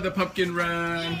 The pumpkin run.